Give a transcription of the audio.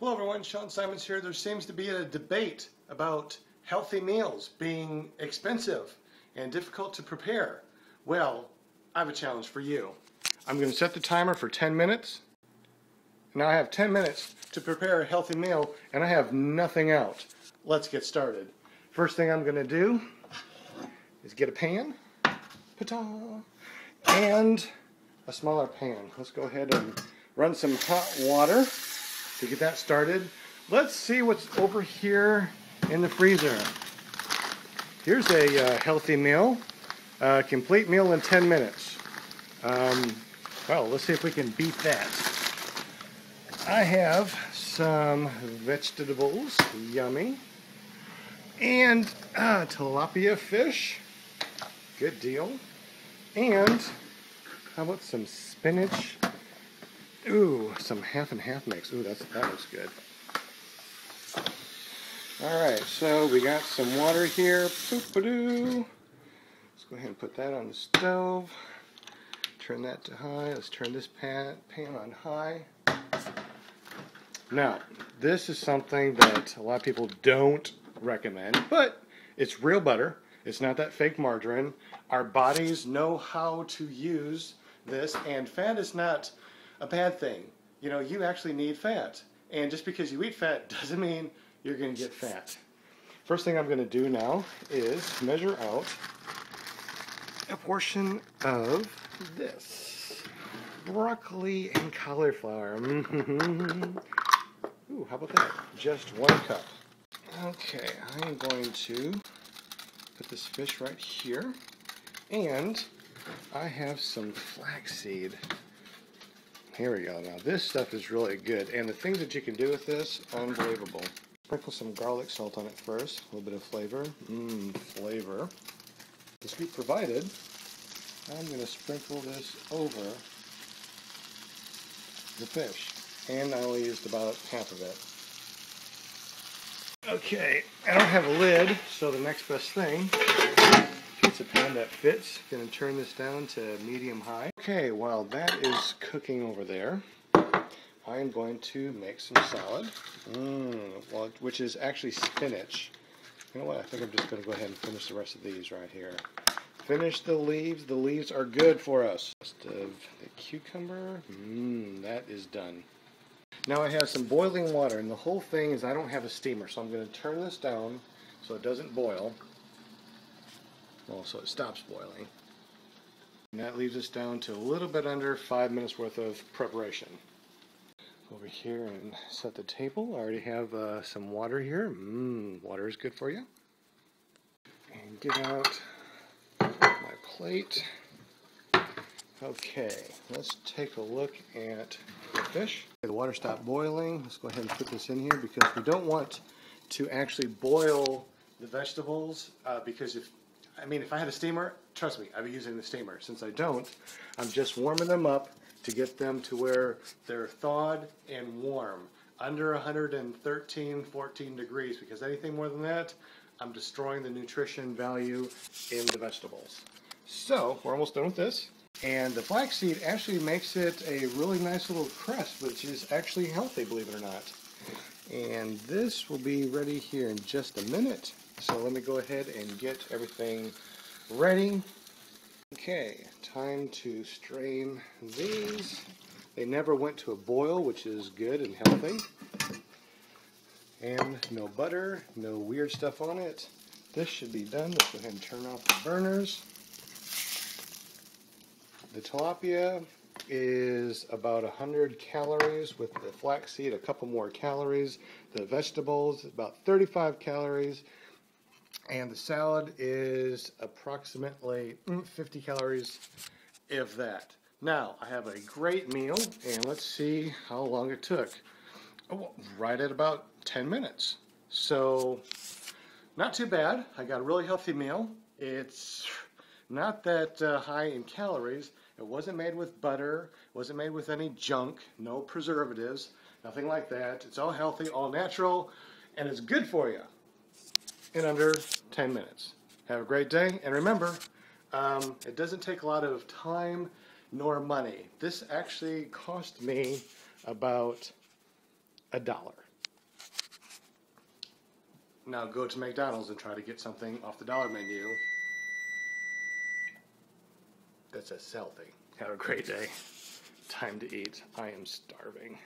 Hello everyone, Sean Symons here. There seems to be a debate about healthy meals being expensive and difficult to prepare. Well, I have a challenge for you. I'm going to set the timer for 10 minutes. Now I have 10 minutes to prepare a healthy meal and I have nothing out. Let's get started. First thing I'm going to do is get a pan, and a smaller pan. Let's go ahead and run some hot water to get that started. Let's see what's over here in the freezer. Here's a uh, healthy meal, a complete meal in 10 minutes. Um, well, let's see if we can beat that. I have some vegetables, yummy, and uh, tilapia fish, good deal, and how about some spinach Ooh, some half and half mix. Ooh, that's that looks good. All right, so we got some water here. Boop-a-doo. Let's go ahead and put that on the stove. Turn that to high. Let's turn this pan, pan on high. Now, this is something that a lot of people don't recommend, but it's real butter. It's not that fake margarine. Our bodies know how to use this, and fat is not a bad thing. You know, you actually need fat. And just because you eat fat doesn't mean you're going to get fat. First thing I'm going to do now is measure out a portion of this broccoli and cauliflower. Mm-hmm. Ooh, how about that? Just one cup. Okay, I'm going to put this fish right here. And I have some flaxseed. Here we go. Now this stuff is really good. And the things that you can do with this, unbelievable. Sprinkle some garlic salt on it first. A little bit of flavor. Mmm, flavor. The sweet provided. I'm going to sprinkle this over the fish. And I only used about half of it. Okay, I don't have a lid, so the next best thing a pan that fits. To turn this down to medium high. Okay, while that is cooking over there, I am going to make some salad, mm, well, which is actually spinach. You know what? I think I'm just going to go ahead and finish the rest of these right here. Finish the leaves. The leaves are good for us. Rest of the cucumber. Mmm, that is done. Now I have some boiling water, and the whole thing is I don't have a steamer, so I'm going to turn this down so it doesn't boil. Well, so it stops boiling. And that leaves us down to a little bit under five minutes worth of preparation. Over here and set the table. I already have uh, some water here. Mmm, water is good for you. And get out my plate. Okay, let's take a look at the fish. The water stopped boiling. Let's go ahead and put this in here because we don't want to actually boil the vegetables uh, because if I mean, if I had a steamer, trust me, I'd be using the steamer. Since I don't, I'm just warming them up to get them to where they're thawed and warm, under 113, 14 degrees, because anything more than that, I'm destroying the nutrition value in the vegetables. So, we're almost done with this. And the flaxseed actually makes it a really nice little crust, which is actually healthy, believe it or not. And this will be ready here in just a minute. So let me go ahead and get everything ready. Okay, time to strain these. They never went to a boil, which is good and healthy. And no butter, no weird stuff on it. This should be done. Let's go ahead and turn off the burners. The tilapia is about 100 calories with the flaxseed, a couple more calories. The vegetables, about 35 calories. And the salad is approximately mm, 50 calories, if that. Now, I have a great meal, and let's see how long it took. Oh, right at about 10 minutes. So, not too bad. I got a really healthy meal. It's not that uh, high in calories. It wasn't made with butter. It wasn't made with any junk. No preservatives. Nothing like that. It's all healthy, all natural, and it's good for you in under 10 minutes. Have a great day, and remember, um, it doesn't take a lot of time nor money. This actually cost me about a dollar. Now go to McDonald's and try to get something off the dollar menu. That's a selfie. Have a great day. Time to eat. I am starving.